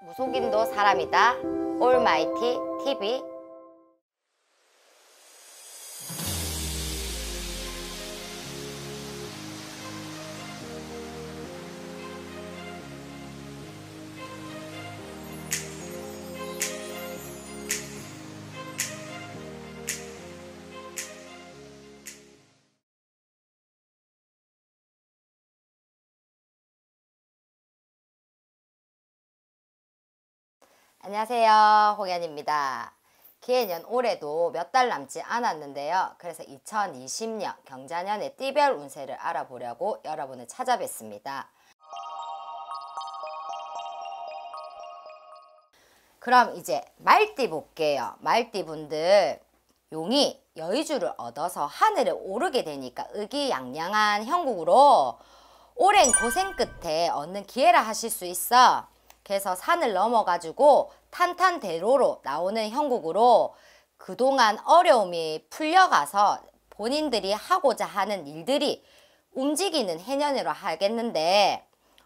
무속인도 사람이다. 올마이티 TV. 안녕하세요. 홍현입니다. 기해년 올해도 몇 달 남지 않았는데요. 그래서 2020년 경자년의 띠별 운세를 알아보려고 여러분을 찾아뵙습니다. 그럼 이제 말띠 볼게요. 말띠 분들 용이 여의주를 얻어서 하늘에 오르게 되니까 의기양양한 형국으로 오랜 고생 끝에 얻는 기회라 하실 수 있어. 그래서 산을 넘어가지고 탄탄대로로 나오는 형국으로 그동안 어려움이 풀려가서 본인들이 하고자 하는 일들이 움직이는 해년으로 하겠는데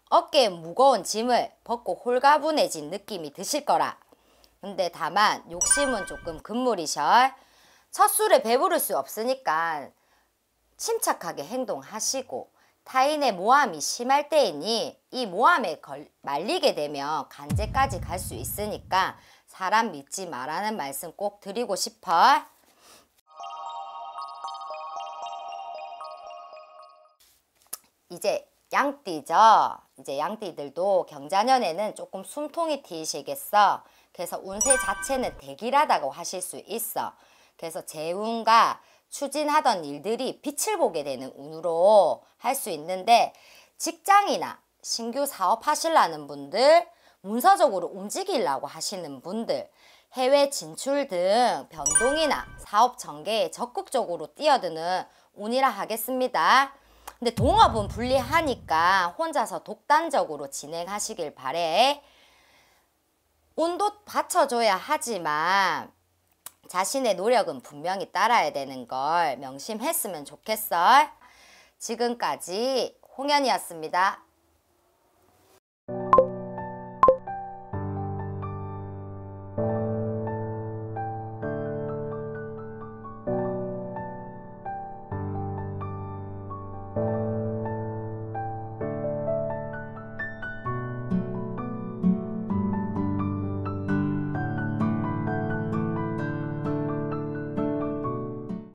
어깨에 무거운 짐을 벗고 홀가분해진 느낌이 드실 거라. 근데 다만 욕심은 조금 금물이셔. 첫 술에 배부를 수 없으니까 침착하게 행동하시고 타인의 모함이 심할 때이니 이 모함에 걸, 말리게 되면 간제까지 갈 수 있으니까 사람 믿지 말라는 말씀 꼭 드리고 싶어. 이제 양띠죠. 이제 양띠들도 경자년에는 조금 숨통이 트이시겠어. 그래서 운세 자체는 대길하다고 하실 수 있어. 그래서 재운과 추진하던 일들이 빛을 보게 되는 운으로 할 수 있는데 직장이나 신규 사업 하시려는 분들, 문서적으로 움직이려고 하시는 분들, 해외 진출 등 변동이나 사업 전개에 적극적으로 뛰어드는 운이라 하겠습니다. 근데 동업은 불리하니까 혼자서 독단적으로 진행하시길 바래. 운도 받쳐줘야 하지만 자신의 노력은 분명히 따라야 되는 걸 명심했으면 좋겠어. 지금까지 홍현이었습니다.